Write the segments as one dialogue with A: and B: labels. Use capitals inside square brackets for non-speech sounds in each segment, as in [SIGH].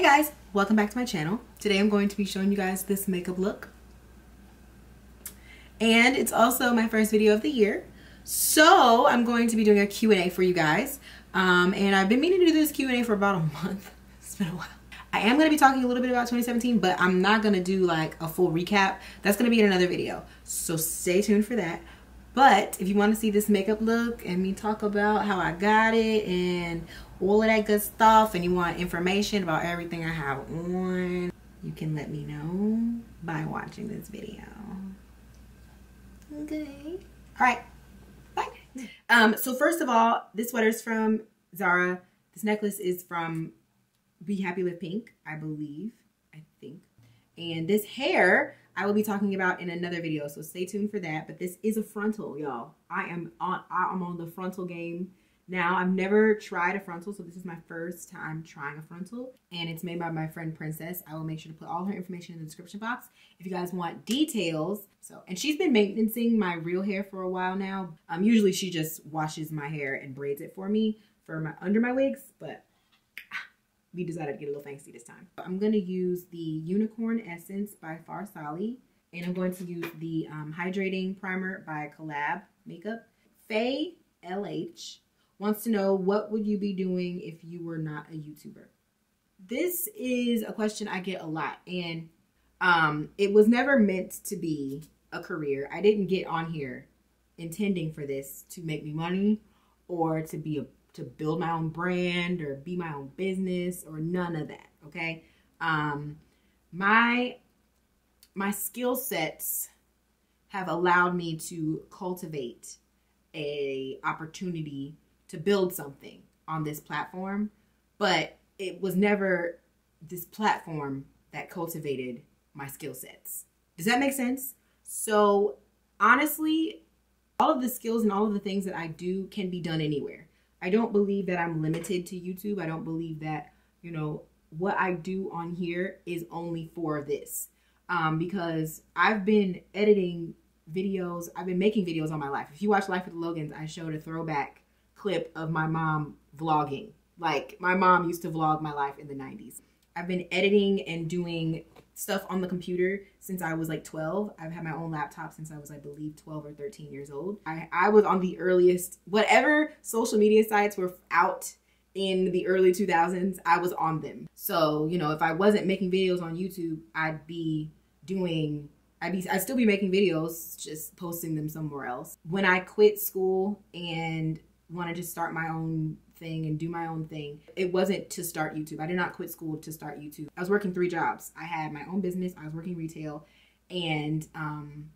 A: Hey guys, welcome back to my channel. Today I'm going to be showing you guys this makeup look. And it's also my first video of the year. So I'm going to be doing a Q&A for you guys. Um, and I've been meaning to do this Q&A for about a [LAUGHS] month. It's been a while. I am going to be talking a little bit about 2017, but I'm not going to do like a full recap. That's going to be in another video. So stay tuned for that. But if you want to see this makeup look and me talk about how I got it and all of that good stuff and you want information about everything I have on, you can let me know by watching this video. Okay. All right. Bye. Um, so first of all, this sweater is from Zara. This necklace is from Be Happy with Pink, I believe. I think. And this hair I will be talking about in another video, so stay tuned for that. But this is a frontal, y'all. I am on I'm on the frontal game now. I've never tried a frontal, so this is my first time trying a frontal. And it's made by my friend Princess. I will make sure to put all her information in the description box if you guys want details. So, and she's been maintaining my real hair for a while now. Um, usually she just washes my hair and braids it for me for my under my wigs, but we decided to get a little fancy this time. I'm to use the Unicorn Essence by Farsali. And I'm going to use the um, Hydrating Primer by COL-LAB Makeup. Faye LH wants to know, what would you be doing if you were not a YouTuber? This is a question I get a lot. And um, it was never meant to be a career. I didn't get on here intending for this to make me money or to be a to build my own brand or be my own business or none of that okay um my my skill sets have allowed me to cultivate a opportunity to build something on this platform but it was never this platform that cultivated my skill sets does that make sense so honestly all of the skills and all of the things that i do can be done anywhere I don't believe that I'm limited to YouTube. I don't believe that, you know, what I do on here is only for this. Um, because I've been editing videos, I've been making videos all my life. If you watch Life with the Logans, I showed a throwback clip of my mom vlogging. Like, my mom used to vlog my life in the 90s. I've been editing and doing stuff on the computer since I was like 12. I've had my own laptop since I was, I believe, 12 or 13 years old. I, I was on the earliest, whatever social media sites were out in the early 2000s, I was on them. So, you know, if I wasn't making videos on YouTube, I'd be doing I'd be I'd still be making videos, just posting them somewhere else. When I quit school and wanted to start my own thing and do my own thing. It wasn't to start YouTube. I did not quit school to start YouTube. I was working three jobs. I had my own business, I was working retail, and um,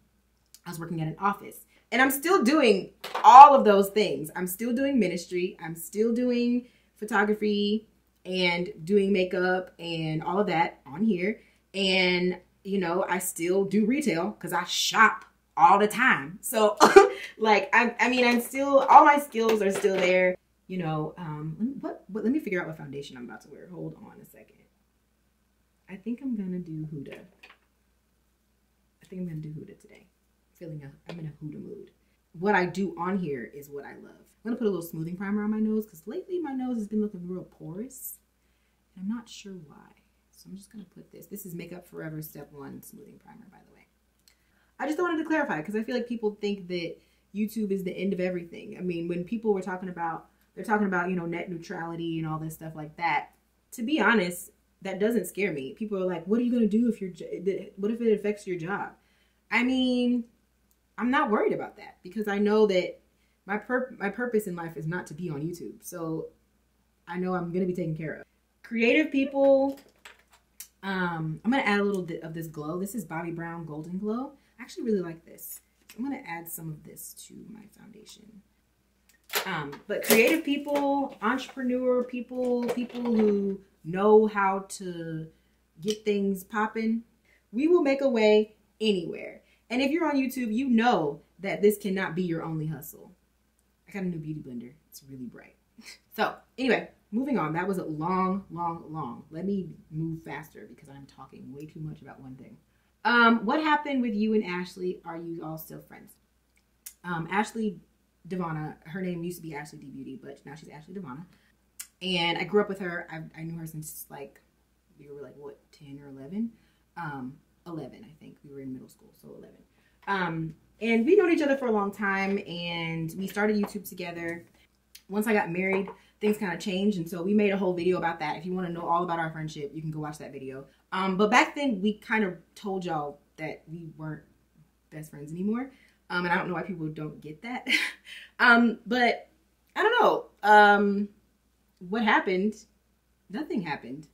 A: I was working at an office. And I'm still doing all of those things. I'm still doing ministry, I'm still doing photography and doing makeup and all of that on here. And, you know, I still do retail because I shop all the time. So, [LAUGHS] like, I, I mean, I'm still, all my skills are still there you know, um, what, what, let me figure out what foundation I'm about to wear. Hold on a second. I think I'm gonna do Huda. I think I'm gonna do Huda today. Feeling a, I'm in a Huda mood. What I do on here is what I love. I'm gonna put a little smoothing primer on my nose because lately my nose has been looking real porous. And I'm not sure why. So I'm just gonna put this. This is Makeup Forever Step 1 Smoothing Primer, by the way. I just wanted to clarify because I feel like people think that YouTube is the end of everything. I mean, when people were talking about they're talking about, you know, net neutrality and all this stuff like that. To be honest, that doesn't scare me. People are like, what are you going to do if you're, what if it affects your job? I mean, I'm not worried about that because I know that my pur- my purpose in life is not to be on YouTube. So I know I'm going to be taken care of. Creative people, um, I'm going to add a little bit of this glow. This is Bobbi Brown Golden Glow. I actually really like this. I'm going to add some of this to my foundation. Um, but creative people, entrepreneur people, people who know how to get things popping, we will make a way anywhere. And if you're on YouTube, you know that this cannot be your only hustle. I got a new beauty blender. It's really bright. [LAUGHS] so anyway, moving on. That was a long, long, long. Let me move faster because I'm talking way too much about one thing. Um, what happened with you and Ashley? Are you all still friends? Um, Ashley Devana. Her name used to be Ashley D Beauty, but now she's Ashley Devana. And I grew up with her. I, I knew her since like we were like what 10 or 11 um 11 i think we were in middle school so 11 um and we known each other for a long time and we started youtube together once i got married things kind of changed and so we made a whole video about that if you want to know all about our friendship you can go watch that video um but back then we kind of told y'all that we weren't best friends anymore. Um and i don't know why people don't get that. [LAUGHS] Um but i don't know. Um what happened? Nothing happened.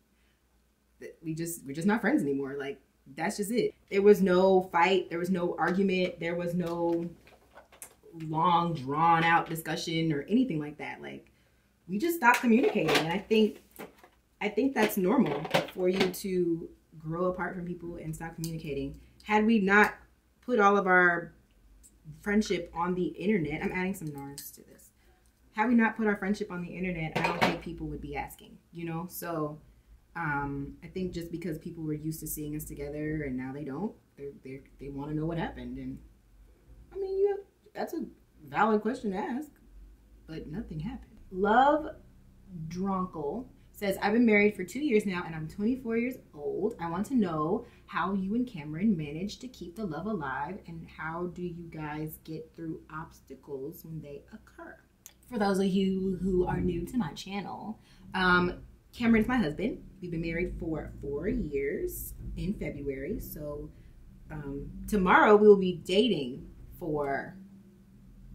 A: We just we're just not friends anymore. Like that's just it. There was no fight. There was no argument. There was no long drawn out discussion or anything like that. Like we just stopped communicating. And i think i think that's normal for you to grow apart from people and stop communicating had we not put all of our friendship on the internet i'm adding some nars to this had we not put our friendship on the internet i don't think people would be asking you know so um, I think just because people were used to seeing us together and now they don't, they they they want to know what happened. And I mean, you have, that's a valid question to ask, but nothing happened. Love Drunkle says, I've been married for two years now and I'm 24 years old. I want to know how you and Cameron manage to keep the love alive and how do you guys get through obstacles when they occur? For those of you who are new to my channel, um, Cameron's my husband. We've been married for four years in February. So um, tomorrow we will be dating for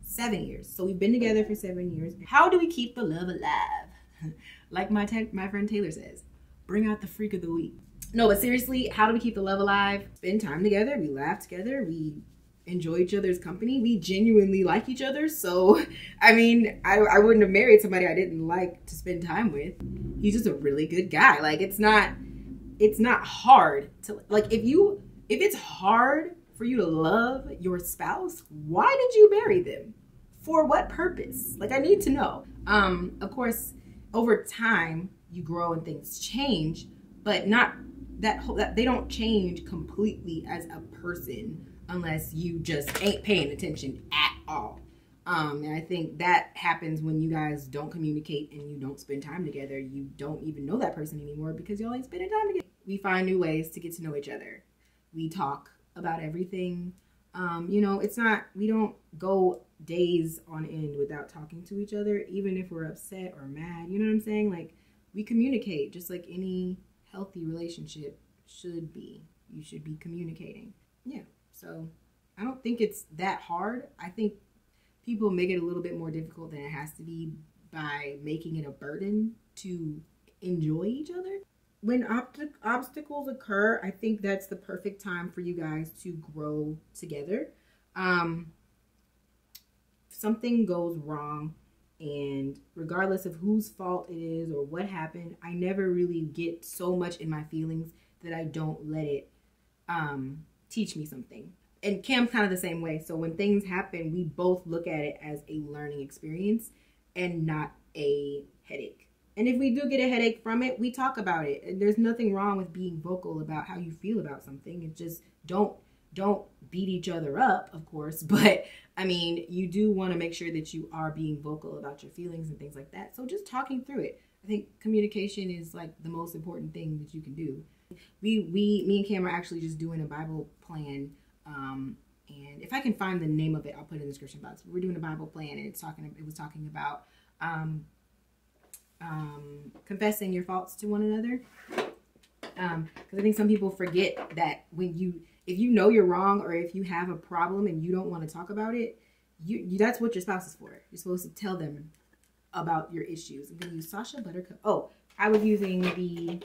A: seven years. So we've been together for seven years. How do we keep the love alive? [LAUGHS] like my my friend Taylor says, bring out the freak of the week. No, but seriously, how do we keep the love alive? Spend time together. We laugh together. We enjoy each other's company. We genuinely like each other. So, I mean, I, I wouldn't have married somebody I didn't like to spend time with. He's just a really good guy. Like, it's not, it's not hard to, like, if you, if it's hard for you to love your spouse, why did you marry them? For what purpose? Like, I need to know. Um, of course, over time, you grow and things change, but not that, that they don't change completely as a person unless you just ain't paying attention at all. Um, and I think that happens when you guys don't communicate and you don't spend time together. You don't even know that person anymore because y'all ain't spending time together. We find new ways to get to know each other. We talk about everything. Um, you know, it's not, we don't go days on end without talking to each other, even if we're upset or mad. You know what I'm saying? Like, we communicate just like any healthy relationship should be. You should be communicating. Yeah. So I don't think it's that hard. I think people make it a little bit more difficult than it has to be by making it a burden to enjoy each other. When obstacles occur, I think that's the perfect time for you guys to grow together. Um, something goes wrong, and regardless of whose fault it is or what happened, I never really get so much in my feelings that I don't let it um, teach me something. And Cam's kind of the same way. So when things happen, we both look at it as a learning experience and not a headache. And if we do get a headache from it, we talk about it. There's nothing wrong with being vocal about how you feel about something. It just don't don't beat each other up, of course, [LAUGHS] but I mean, you do want to make sure that you are being vocal about your feelings and things like that. So just talking through it. I think communication is like the most important thing that you can do. We we me and Cam are actually just doing a Bible plan um, and if I can find the name of it, I'll put it in the description box. We're doing a Bible plan, and it's talking. It was talking about um, um, confessing your faults to one another. Because um, I think some people forget that when you, if you know you're wrong, or if you have a problem and you don't want to talk about it, you, you that's what your spouse is for. You're supposed to tell them about your issues. I'm gonna use Sacha Buttercup. Oh, I was using the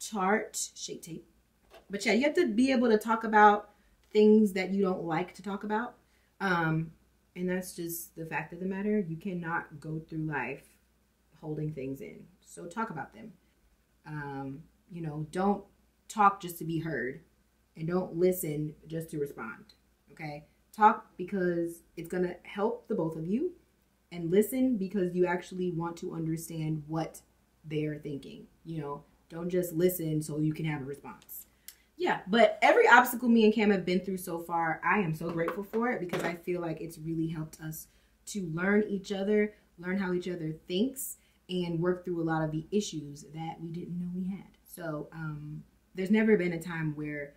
A: Tarte Shape Tape but yeah, you have to be able to talk about things that you don't like to talk about. Um, and that's just the fact of the matter. You cannot go through life holding things in. So talk about them. Um, you know, don't talk just to be heard and don't listen just to respond. Okay? Talk because it's going to help the both of you and listen because you actually want to understand what they're thinking. You know, don't just listen so you can have a response yeah, but every obstacle me and Cam have been through so far, I am so grateful for it because I feel like it's really helped us to learn each other, learn how each other thinks, and work through a lot of the issues that we didn't know we had. So um, there's never been a time where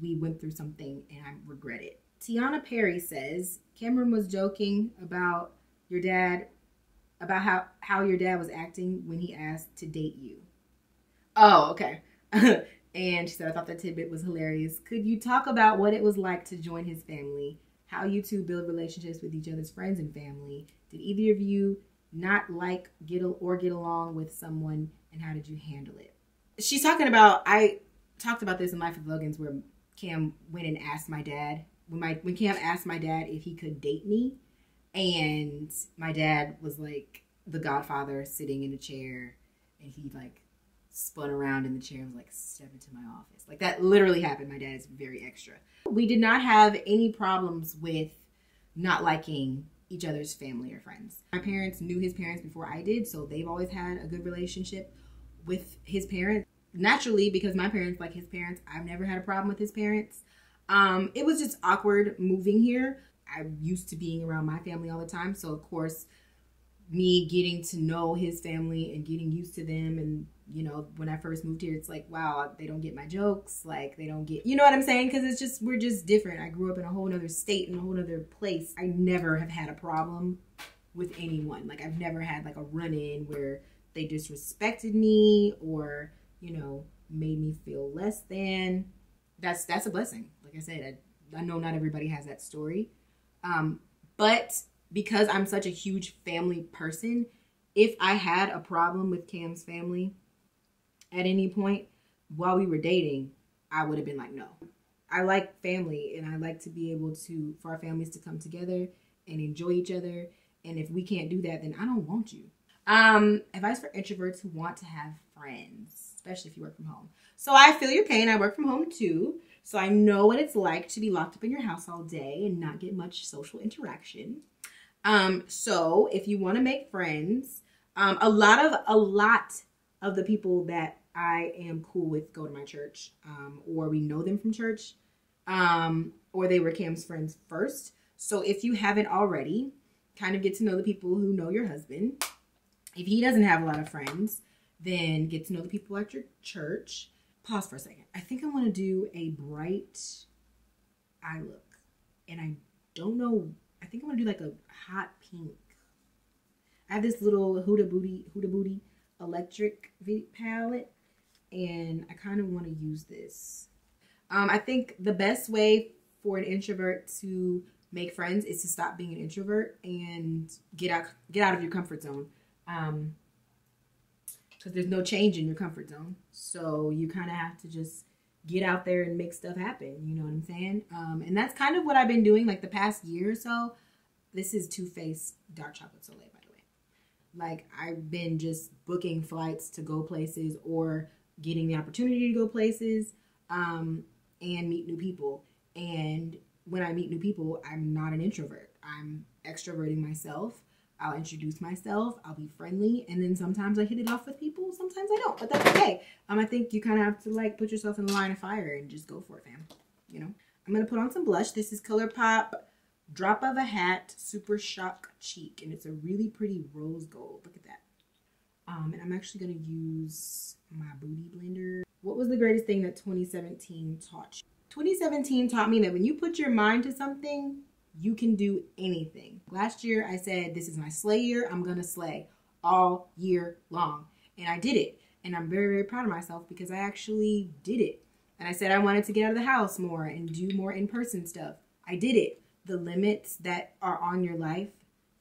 A: we went through something and I regret it. Tiana Perry says Cameron was joking about your dad, about how, how your dad was acting when he asked to date you. Oh, okay. [LAUGHS] and she said, I thought that tidbit was hilarious. Could you talk about what it was like to join his family? How you two build relationships with each other's friends and family? Did either of you not like get or get along with someone and how did you handle it? She's talking about I talked about this in Life of Logans where Cam went and asked my dad when my when Cam asked my dad if he could date me and my dad was like the godfather sitting in a chair and he like spun around in the chair and was like step into my office. Like that literally happened. My dad is very extra. We did not have any problems with not liking each other's family or friends. My parents knew his parents before i did so they've always had a good relationship with his parents naturally because my parents like his parents i've never had a problem with his parents. Um it was just awkward moving here. I'm used to being around my family all the time. So of course me getting to know his family and getting used to them and you know when i first moved here it's like wow they don't get my jokes. Like they don't get you know what i'm saying? Because it's just we're just different. I grew up in a whole other state in a whole other place. I never have had a problem with anyone. Like i've never had like a run-in where they disrespected me or you know made me feel less than that's that's a blessing. Like i said i, I know not everybody has that story. Um, but because i'm such a huge family person if i had a problem with cam's family at any point while we were dating i would have been like no. I like family and i like to be able to for our families to come together and enjoy each other. And if we can't do that then i don't want you. Um, advice for introverts who want to have friends, especially if you work from home. So I feel your pain. I work from home too. So I know what it's like to be locked up in your house all day and not get much social interaction. Um, so if you want to make friends, um, a lot of a lot of the people that I am cool with go to my church, um, or we know them from church, um, or they were Cam's friends first. So if you haven't already, kind of get to know the people who know your husband. If he doesn't have a lot of friends, then get to know the people at your church. Pause for a second. I think I want to do a bright eye look. And I don't know, I think I want to do like a hot pink. I have this little Huda Booty, Huda Booty electric palette and I kind of want to use this. Um, I think the best way for an introvert to make friends is to stop being an introvert and get out get out of your comfort zone. Um, because there's no change in your comfort zone. So you kind of have to just get out there and make stuff happen. You know what I'm saying? Um, and that's kind of what I've been doing like the past year or so. This is Too Faced Dark Chocolate Soleil, by the way. Like I've been just booking flights to go places or getting the opportunity to go places um, and meet new people. And when I meet new people, I'm not an introvert. I'm extroverting myself I'll introduce myself, I'll be friendly, and then sometimes I hit it off with people, sometimes I don't, but that's okay. Um, I think you kind of have to like put yourself in the line of fire and just go for it, fam. You know, I'm gonna put on some blush. This is ColourPop Drop of a Hat Super Shock Cheek, and it's a really pretty rose gold. Look at that. Um, and I'm actually gonna use my booty blender. What was the greatest thing that 2017 taught you? 2017 taught me that when you put your mind to something, you can do anything. Last year, I said, This is my slay year. I'm going to slay all year long. And I did it. And I'm very, very proud of myself because I actually did it. And I said I wanted to get out of the house more and do more in person stuff. I did it. The limits that are on your life,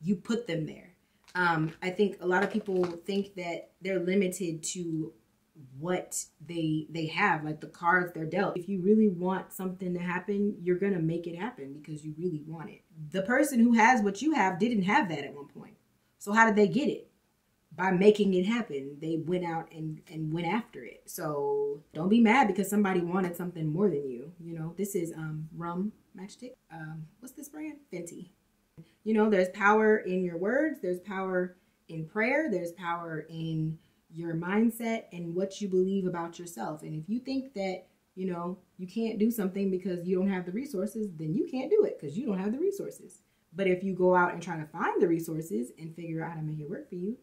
A: you put them there. Um, I think a lot of people think that they're limited to what they they have like the cards they're dealt. If you really want something to happen you're gonna make it happen because you really want it. The person who has what you have didn't have that at one point. So how did they get it? By making it happen. They went out and and went after it. So don't be mad because somebody wanted something more than you. You know this is um rum matchstick. Um what's this brand? Fenty. You know there's power in your words. There's power in prayer. There's power in your mindset and what you believe about yourself. And if you think that, you know, you can't do something because you don't have the resources, then you can't do it because you don't have the resources. But if you go out and try to find the resources and figure out how to make it work for you,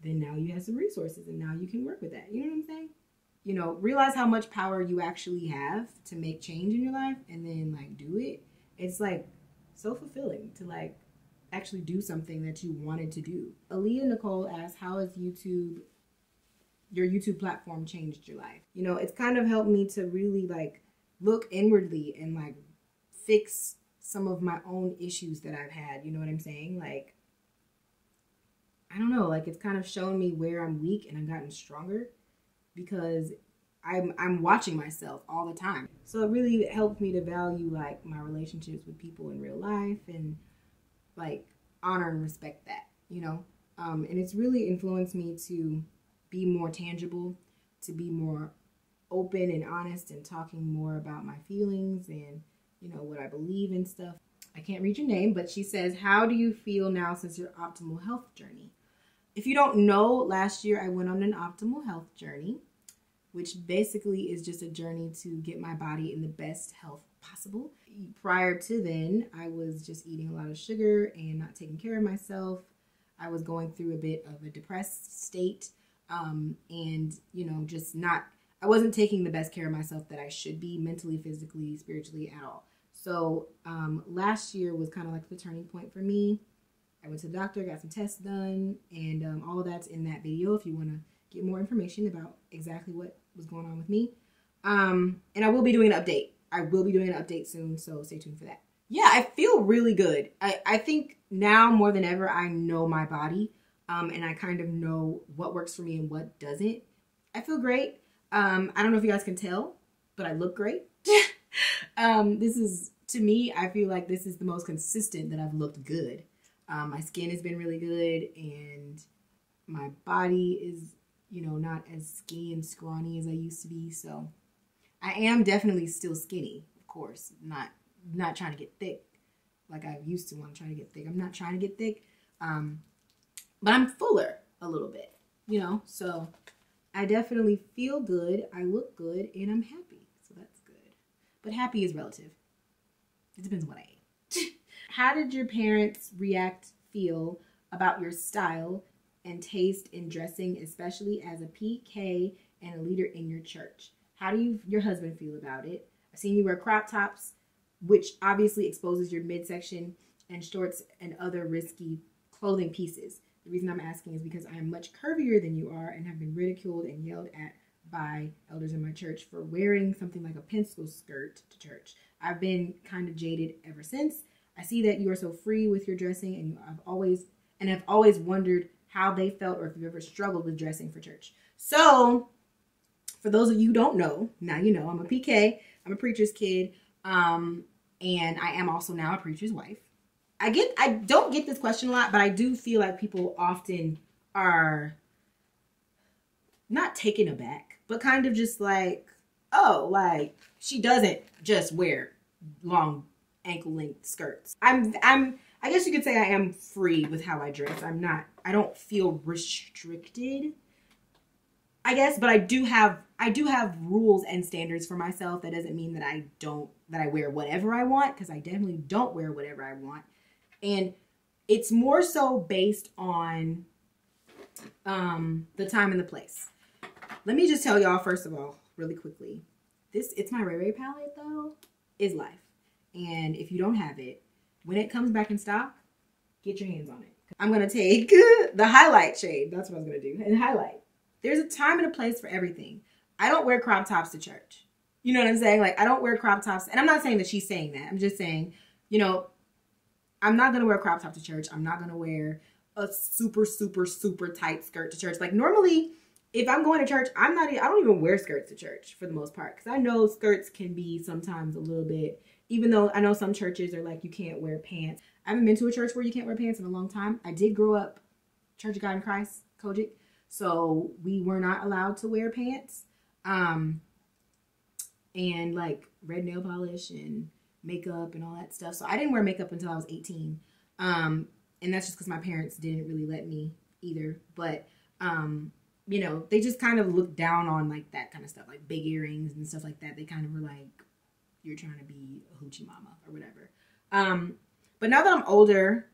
A: then now you have some resources and now you can work with that. You know what I'm saying? you know, realize how much power you actually have to make change in your life and then like do it. It's like so fulfilling to like actually do something that you wanted to do. Aaliyah Nicole asked, How has YouTube your YouTube platform changed your life? You know, it's kind of helped me to really like look inwardly and like fix some of my own issues that I've had. You know what I'm saying? Like, I don't know, like it's kind of shown me where I'm weak and I've gotten stronger because I'm I'm watching myself all the time. So it really helped me to value like my relationships with people in real life and like honor and respect that, you know. Um, and it's really influenced me to be more tangible, to be more open and honest and talking more about my feelings and you know what I believe and stuff. I can't read your name, but she says, "How do you feel now since your optimal health journey?" If you don't know, last year I went on an optimal health journey which basically is just a journey to get my body in the best health possible. Prior to then, I was just eating a lot of sugar and not taking care of myself. I was going through a bit of a depressed state um, and, you know, just not, I wasn't taking the best care of myself that I should be mentally, physically, spiritually at all. So um, last year was kind of like the turning point for me. I went to the doctor, got some tests done, and um, all of that's in that video if you want to get more information about exactly what was going on with me. Um, and I will be doing an update. I will be doing an update soon, so stay tuned for that. Yeah, I feel really good. I, I think now more than ever, I know my body um, and I kind of know what works for me and what doesn't. I feel great. Um, I don't know if you guys can tell, but I look great. [LAUGHS] um, this is, to me, I feel like this is the most consistent that I've looked good. Um, my skin has been really good and my body is you know, not as skinny and scrawny as I used to be. So I am definitely still skinny, of course. Not not trying to get thick like I used to want to try to get thick. I'm not trying to get thick. Um, but I'm fuller a little bit, you know. So I definitely feel good. I look good and I'm happy. So that's good. But happy is relative. It depends on what I ate. [LAUGHS] How did your parents react, feel about your style and taste in dressing, especially as a PK and a leader in your church. How do you your husband feel about it? I've seen you wear crop tops, which obviously exposes your midsection and shorts and other risky clothing pieces. The reason I'm asking is because I am much curvier than you are and have been ridiculed and yelled at by elders in my church for wearing something like a pencil skirt to church. I've been kind of jaded ever since. I see that you are so free with your dressing and I've always and have always wondered how they felt or if you've ever struggled with dressing for church. So, for those of you who don't know, now you know I'm a PK, I'm a preacher's kid, um, and I am also now a preacher's wife. I get I don't get this question a lot, but I do feel like people often are not taken aback, but kind of just like, oh, like she doesn't just wear long ankle length skirts. I'm I'm I guess you could say I am free with how I dress. I'm not, I don't feel restricted, I guess, but I do have, I do have rules and standards for myself. That doesn't mean that I don't, that I wear whatever I want, because I definitely don't wear whatever I want. And it's more so based on um, the time and the place. Let me just tell y'all, first of all, really quickly, this, it's my Raye Raye palette though, is life. And if you don't have it, when it comes back in stock, get your hands on it. I'm going to take [LAUGHS] the highlight shade. That's what I was going to do. And highlight. There's a time and a place for everything. I don't wear crop tops to church. You know what I'm saying? Like, I don't wear crop tops. And I'm not saying that she's saying that. I'm just saying, you know, I'm not to wear a crop top to church. I'm not to wear a super, super, super tight skirt to church. Like, normally, if I'm going to church, I'm not, I don't even wear skirts to church for the most part. Because I know skirts can be sometimes a little bit even though I know some churches are like you can't wear pants. I haven't been to a church where you can't wear pants in a long time. I did grow up Church of God in Christ, COGIC, so we were not allowed to wear pants. Um, and like red nail polish and makeup and all that stuff. So I didn't wear makeup until I was 18. Um, and that's just because my parents didn't really let me either. But um, you know, they just kind of looked down on like that kind of stuff, like big earrings and stuff like that. They kind of were like, you're trying to be a hoochie mama or whatever. Um, but now that I'm older,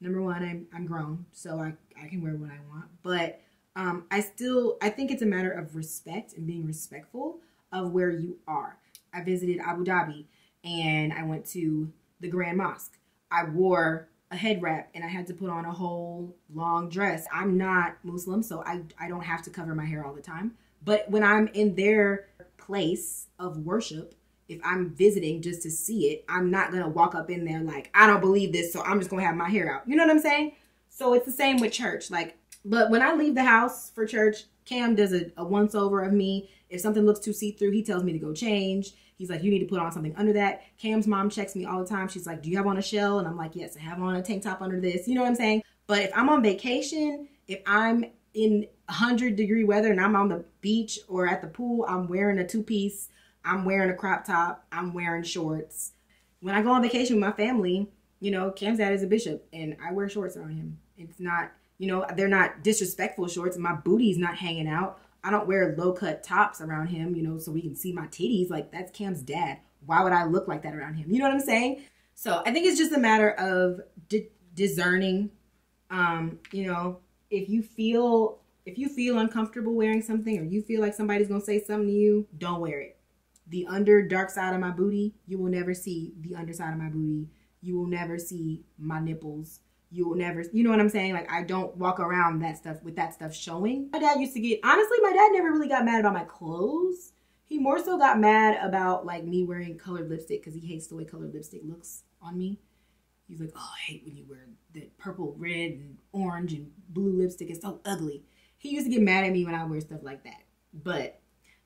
A: number one, I'm, I'm grown, so I, I can wear what I want. But Um, I still I think it's a matter of respect and being respectful of where you are. I visited Abu Dhabi and I went to the Grand Mosque. I wore a head wrap and I had to put on a whole long dress. I'm not Muslim, so I, I don't have to cover my hair all the time. But when I'm in their place of worship, if I'm visiting just to see it, I'm not gonna walk up in there like, I don't believe this, so I'm just gonna have my hair out. You know what I'm saying? So it's the same with church. Like, but when I leave the house for church, Cam does a, a once over of me. If something looks too see through, he tells me to go change. He's like, you need to put on something under that. Cam's mom checks me all the time. She's like, do you have on a shell? And I'm like, yes, I have on a tank top under this. You know what I'm saying? But if I'm on vacation, if I'm in 100 degree weather and I'm on the beach or at the pool, I'm wearing a two piece. I'm wearing a crop top. I'm wearing shorts. When I go on vacation with my family, you know, Cam's dad is a bishop and I wear shorts on him. It's not, you know, they're not disrespectful shorts. My booty's not hanging out. I don't wear low cut tops around him, you know, so we can see my titties. Like that's Cam's dad. Why would I look like that around him? You know what I'm saying? So I think it's just a matter of di- discerning. Um, you know, if you feel if you feel uncomfortable wearing something or you feel like somebody's gonna say something to you, don't wear it. The under dark side of my booty, you will never see the underside of my booty. You will never see my nipples you will never you know what i'm saying? Like i don't walk around that stuff with that stuff showing. My dad used to get honestly my dad never really got mad about my clothes. He more so got mad about like me wearing colored lipstick because he hates the way colored lipstick looks on me. He's like oh i hate when you wear the purple red and orange and blue lipstick. It's so ugly. He used to get mad at me when i wear stuff like that but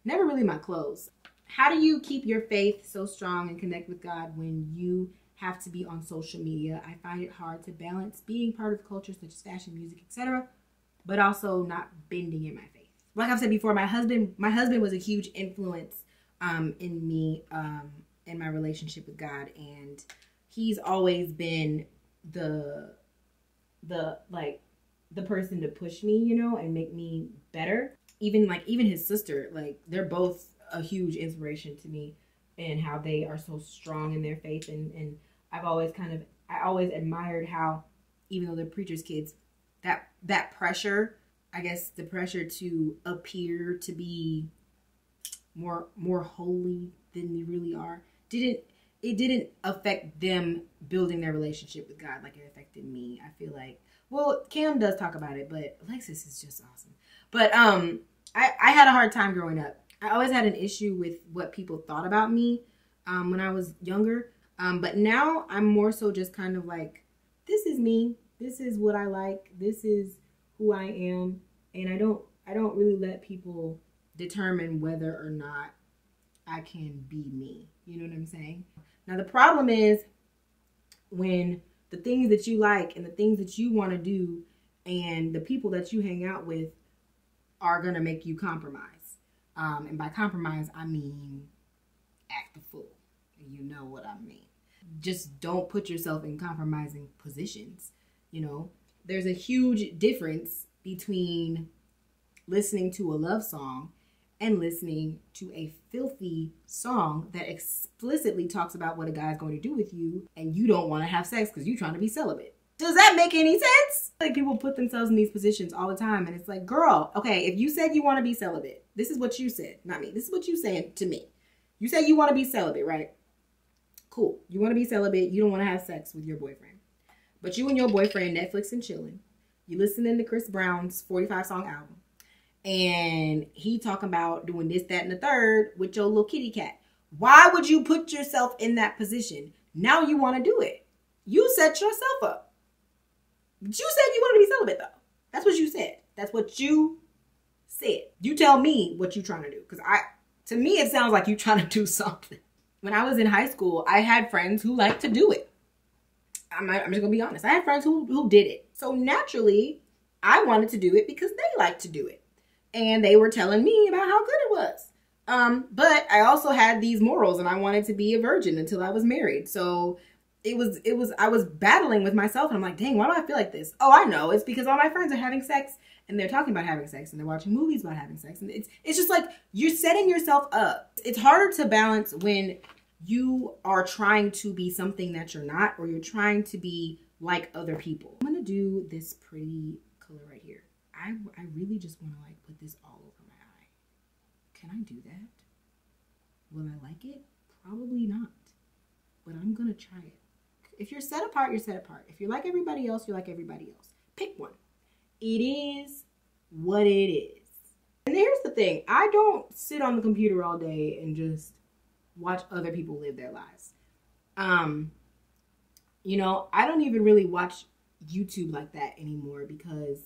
A: never really my clothes. How do you keep your faith so strong and connect with god when you have to be on social media. I find it hard to balance being part of culture such as fashion, music, etc., but also not bending in my faith. Like I've said before, my husband, my husband was a huge influence um, in me um, in my relationship with God, and he's always been the the like the person to push me, you know, and make me better. Even like even his sister, like they're both a huge inspiration to me and how they are so strong in their faith and and I've always kind of I always admired how even though they're preachers' kids, that that pressure, I guess the pressure to appear to be more more holy than they really are, didn't it didn't affect them building their relationship with God like it affected me. I feel like well, Cam does talk about it, but Alexis is just awesome. But um I, I had a hard time growing up. I always had an issue with what people thought about me um, when I was younger. Um, but now I'm more so just kind of like, this is me. This is what I like. This is who I am. And I don't I don't really let people determine whether or not I can be me. You know what I'm saying? Now the problem is when the things that you like and the things that you want to do and the people that you hang out with are going to make you compromise. Um, and by compromise, I mean. You know what I mean just don't put yourself in compromising positions. You know, there's a huge difference between listening to a love song and listening to a filthy song that explicitly talks about what a guy's going to do with you and you don't want to have sex because you're trying to be celibate. Does that make any sense? Like people put themselves in these positions all the time and it's like, girl, okay, if you said you want to be celibate, this is what you said, not me. This is what you said to me. You say you want to be celibate, right? Cool. You want to be celibate. You don't want to have sex with your boyfriend. But you and your boyfriend Netflix and chilling. You listening to Chris Brown's 45 song album. And he talking about doing this, that, and the third with your little kitty cat. Why would you put yourself in that position? Now you want to do it. You set yourself up. You said you want to be celibate though. That's what you said. That's what you said. You tell me what you trying to do. Because I to me it sounds like you trying to do [LAUGHS] something when I was in high school, I had friends who liked to do it. I'm, I'm just gonna be honest. I had friends who who did it. So naturally, I wanted to do it because they liked to do it, and they were telling me about how good it was. Um, but I also had these morals, and I wanted to be a virgin until I was married. So it was it was I was battling with myself, and I'm like, dang, why do I feel like this? Oh, I know. It's because all my friends are having sex and they're talking about having sex and they're watching movies about having sex and it's it's just like you're setting yourself up. It's harder to balance when you are trying to be something that you're not or you're trying to be like other people. I'm to do this pretty color right here. I, I really just want to like put this all over my eye. Can I do that? Will I like it? Probably not. But I'm to try it. If you're set apart, you're set apart. If you're like everybody else, you're like everybody else. Pick one. It is what it is. And here's the thing I don't sit on the computer all day and just watch other people live their lives. Um, you know, I don't even really watch YouTube like that anymore because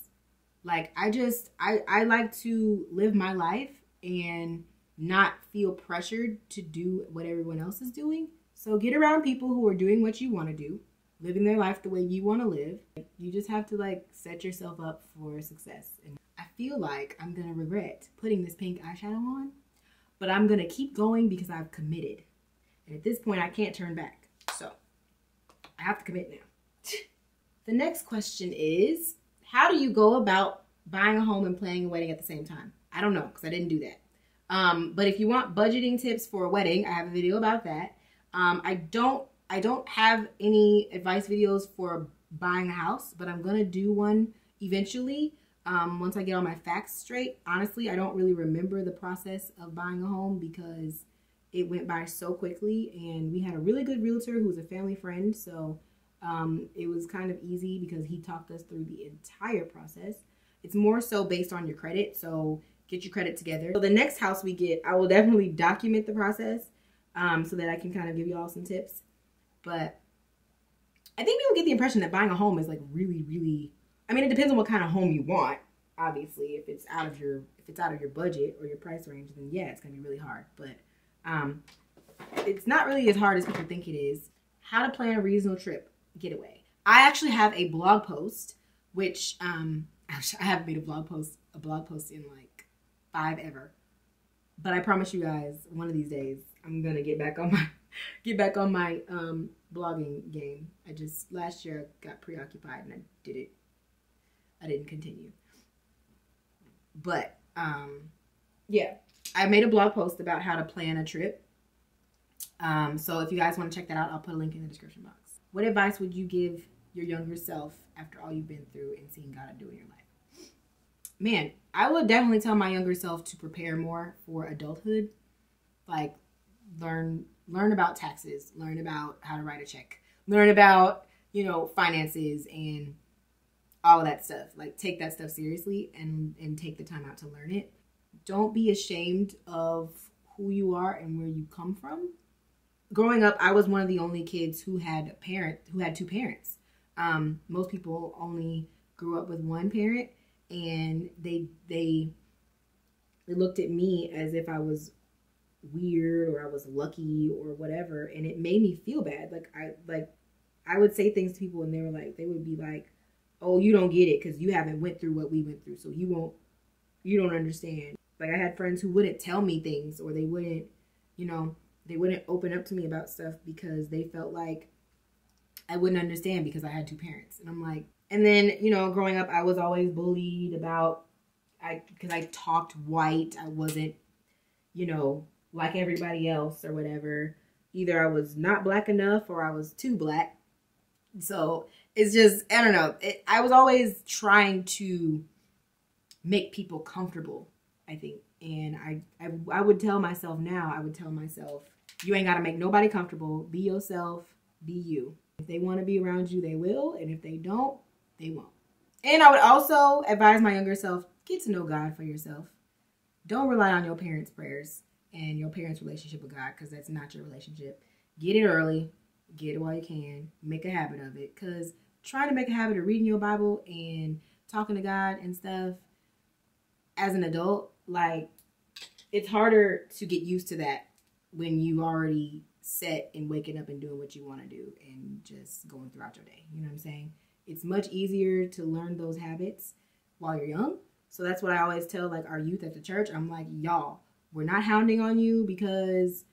A: like I just I I like to live my life and not feel pressured to do what everyone else is doing. So get around people who are doing what you want to do, living their life the way you want to live. You just have to like set yourself up for success. And I feel like I'm going to regret putting this pink eyeshadow on, but I'm going to keep going because I've committed. And at this point I can't turn back. So I have to commit now. [LAUGHS] the next question is, how do you go about buying a home and planning a wedding at the same time? I don't know because I didn't do that. Um, but if you want budgeting tips for a wedding, I have a video about that. Um, I don't I don't have any advice videos for buying a house, but I'm gonna do one eventually. Um, once I get all my facts straight. Honestly, I don't really remember the process of buying a home because it went by so quickly, and we had a really good realtor who was a family friend, so um, it was kind of easy because he talked us through the entire process. It's more so based on your credit, so get your credit together. So the next house we get, I will definitely document the process um, so that I can kind of give you all some tips. But I think people get the impression that buying a home is like really, really. I mean, it depends on what kind of home you want. Obviously, if it's out of your if it's out of your budget or your price range, then yeah, it's gonna be really hard. But um, it's not really as hard as people think it is. How to plan a reasonable trip getaway. I actually have a blog post, which um, [LAUGHS] I haven't made a blog post a blog post in like five ever. But I promise you guys, one of these days, I'm gonna get back on my [LAUGHS] get back on my um, blogging game. I just last year got preoccupied and I did it. I didn't continue. But um, yeah, I made a blog post about how to plan a trip. Um, so if you guys want to check that out, I'll put a link in the description box. What advice would you give your younger self after all you've been through and seeing God do in your life? Man, I would definitely tell my younger self to prepare more for adulthood. Like learn learn about taxes, learn about how to write a check, learn about, you know, finances and all that stuff. Like take that stuff seriously and and take the time out to learn it. Don't be ashamed of who you are and where you come from. Growing up, I was one of the only kids who had a parent who had two parents. Um, most people only grew up with one parent and they they they looked at me as if I was weird or I was lucky or whatever and it made me feel bad like I like I would say things to people and they were like they would be like oh you don't get it cuz you haven't went through what we went through so you won't you don't understand like I had friends who wouldn't tell me things or they wouldn't you know they wouldn't open up to me about stuff because they felt like I wouldn't understand because I had two parents and I'm like and then you know growing up I was always bullied about I because I talked white I wasn't you know like everybody else or whatever. Either I was not black enough or I was too black. So it's just, I don't know. It, I was always trying to make people comfortable, I think. And I, I, I would tell myself now, I would tell myself, you ain't got to make nobody comfortable. Be yourself. Be you. If they want to be around you, they will. And if they don't, they won't. And I would also advise my younger self, get to know God for yourself. Don't rely on your parents' prayers and your parents' relationship with God because that's not your relationship. Get it early, get it while you can, make a habit of it. Because trying to make a habit of reading your Bible and talking to God and stuff as an adult, like it's harder to get used to that when you already set and waking up and doing what you want to do and just going throughout your day. You know what I'm saying? It's much easier to learn those habits while you're young. So that's what I always tell like our youth at the church. I'm like, y'all, we're not hounding on you because,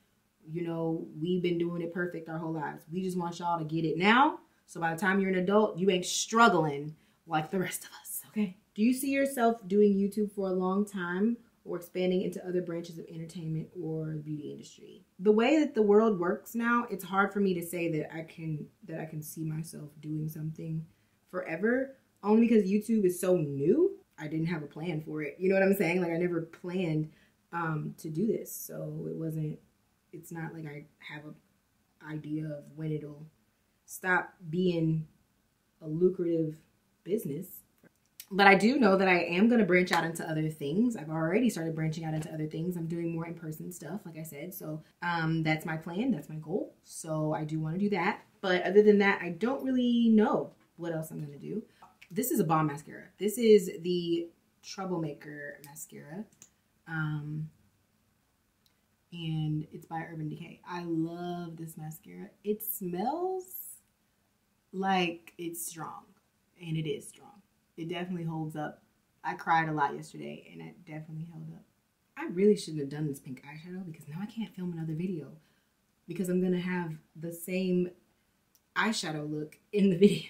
A: you know, we've been doing it perfect our whole lives. We just want y'all to get it now. So by the time you're an adult, you ain't struggling like the rest of us, okay? Do you see yourself doing YouTube for a long time or expanding into other branches of entertainment or the beauty industry? The way that the world works now, it's hard for me to say that I can that I can see myself doing something forever only because YouTube is so new. I didn't have a plan for it. You know what I'm saying? Like I never planned um, to do this, so it wasn't. It's not like I have a idea of when it'll stop being a lucrative business. But I do know that I am going to branch out into other things. I've already started branching out into other things. I'm doing more in person stuff, like I said. So um, that's my plan. That's my goal. So I do want to do that. But other than that, I don't really know what else I'm going to do. This is a bomb mascara. This is the Troublemaker mascara. Um, and it's by Urban Decay. I love this mascara. It smells like it's strong, and it is strong. It definitely holds up. I cried a lot yesterday, and it definitely held up. I really shouldn't have done this pink eyeshadow because now I can't film another video because I'm gonna have the same eyeshadow look in the [LAUGHS] video.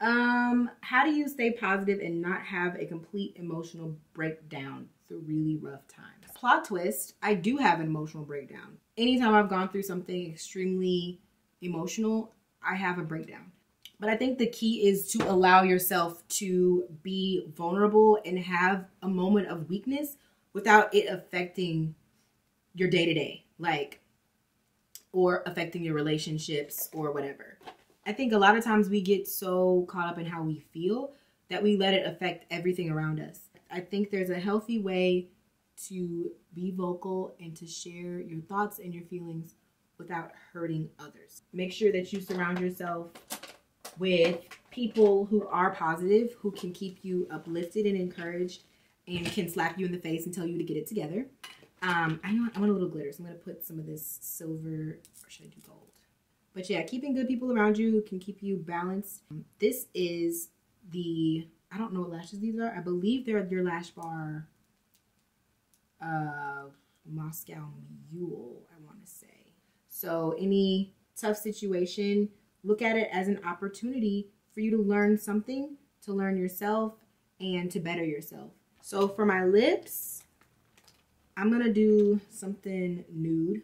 A: Um, how do you stay positive and not have a complete emotional breakdown through really rough times? Plot twist, I do have an emotional breakdown. Anytime I've gone through something extremely emotional, I have a breakdown. But I think the key is to allow yourself to be vulnerable and have a moment of weakness without it affecting your day to day, like, or affecting your relationships or whatever. I think a lot of times we get so caught up in how we feel that we let it affect everything around us. I think there's a healthy way to be vocal and to share your thoughts and your feelings without hurting others. Make sure that you surround yourself with people who are positive, who can keep you uplifted and encouraged and can slap you in the face and tell you to get it together. Um, I know I want a little glitter, so I'm to put some of this silver, or should I do gold? But yeah, keeping good people around you can keep you balanced. This is the, I don't know what lashes these are. I believe they're your Lash Bar uh, Moscow Mule, I want to say. So any tough situation, look at it as an opportunity for you to learn something, to learn yourself, and to better yourself. So for my lips, I'm going to do something nude.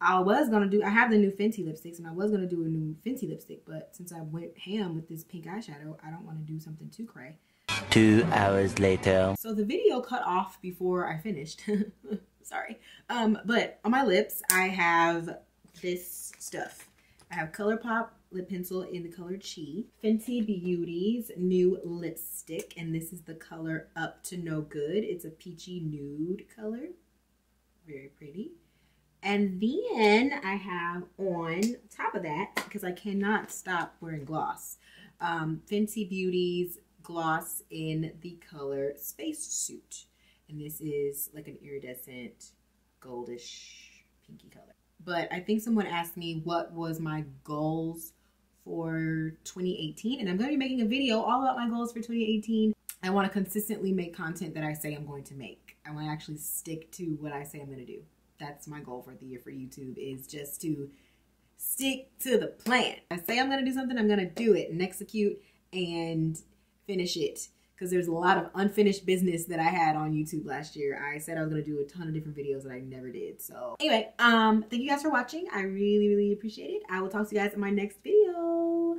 A: I was going to do, I have the new Fenty lipsticks, and I was going to do a new Fenty lipstick, but since I went ham with this pink eyeshadow, I don't want to do something too cray.
B: Two hours later.
A: So the video cut off before I finished. [LAUGHS] Sorry. Um, but on my lips, I have this stuff. I have ColourPop lip pencil in the color Chi. Fenty Beauty's new lipstick, and this is the color Up to No Good. It's a peachy nude color. Very pretty. And then I have on top of that, because I cannot stop wearing gloss, um, Fenty Beauty's gloss in the color Spacesuit. And this is like an iridescent goldish pinky color. But I think someone asked me what was my goals for 2018. And I'm going to be making a video all about my goals for 2018. I want to consistently make content that I say I'm going to make. I want to actually stick to what I say I'm going to do. That's my goal for the year for YouTube is just to stick to the plan. I say I'm going to do something, I'm going to do it and execute and finish it because there's a lot of unfinished business that I had on YouTube last year. I said I was to do a ton of different videos that I never did. So anyway, um, thank you guys for watching. I really, really appreciate it. I will talk to you guys in my next video.